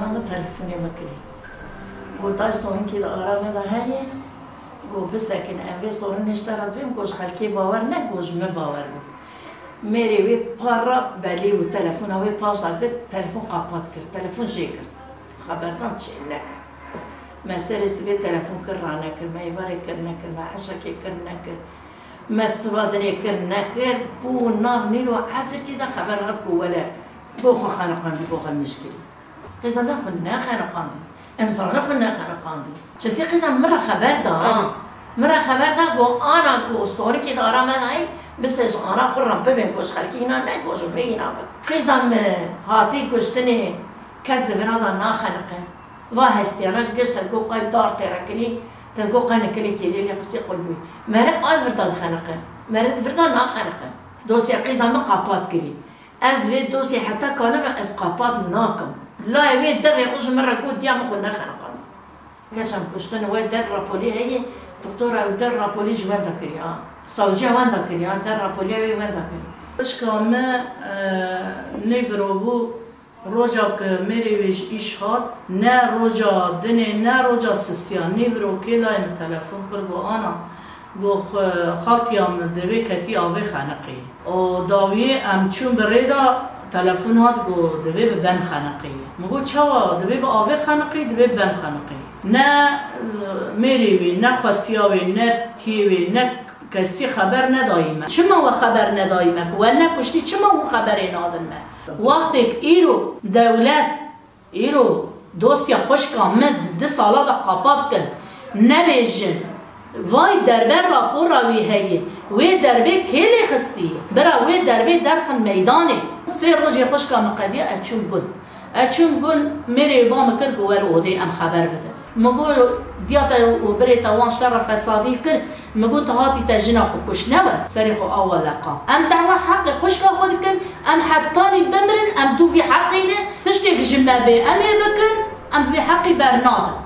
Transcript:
تلفوني مكري قلت استوين كده أرامي ده هاي. گو بسکن اوی سورن نشترد بیم گوش خلکی باور نه گوش می باور. بود میری وی پارا بلی و تلفن اوی پاس داد تلفن قاپات کرد تلفن جی کرد خبردان چی نکرد مستر استوی تلفن کرد را نکرد میواری کرد نکرد و عشقی کرد نکرد مستوادنی کرد نکرد بو نار نیلو عصر کده خبر بو ولا بو خو خانقاندی بو قسم خنا خرقاندي امسالا خنا چه تی قسم مرا خبر دا مرا خبر دا گو آنا گو استوری که دارا من ای بستش آنا خورم ببین کش خلکی اینا نگوشو بگینا. بگو قسم هاتی کشتنی کس دبرادا ناخلقه و هستیانا گشت گو قای دار ترکنی تلگو قای كلي کلی اللي خصني قلبي مرة أذفرت الخنقة مرة أذفرت أنا خنقة دوسي قيزة ما قابات کلی. أز وی دوسي حتى كانم از قاپات ناکم لا وی در يخش مرة كود يا مخو نخنقان كشم كشتن وی در راپولی هی دكتورة در راپولی جوان کری ها سوجي وان کری ها در راپولی وی وان دا کری اشکامه نیورو بو روجا ویش ایش هات نه روجا دنه نه روجا سسیا نیورو که لایم تلفن کر گو گو خالتیام دوی کتی آوه خانقی. و داوی ام چون بریدا تلفن هات گو دوی به بن خانقی. مگو چوا دوی به آوه خانقی دوی بن خانقی. نه میری وی نه خسیاوی نه تیوی نه کسی خبر ندایمه چما و خبر ندایمه و نه کشتی چما و خبر نادمه وقتی ایرو دولت ایرو دوستی خوش کامد ده سالا دا قاپات کن. نبیجن وای دربه راپور را وی هیه وی دربه کلی خستی. برا وی دربه درخن میدانه. سه روزی خوش کام قدیه اچون گن اچون گن میره با مکر گوار اوده ام خبر بده. مگو دیاتا و بری توان شر فسادی کر مگو تهاتی تجنا خو کش نبر. سری خو اول لقا ام دعوا حق خوش کا خود کن ام حتانی بمرن ام تو في حقینه تشتی جمع به ام بکن ام في حقی برناده.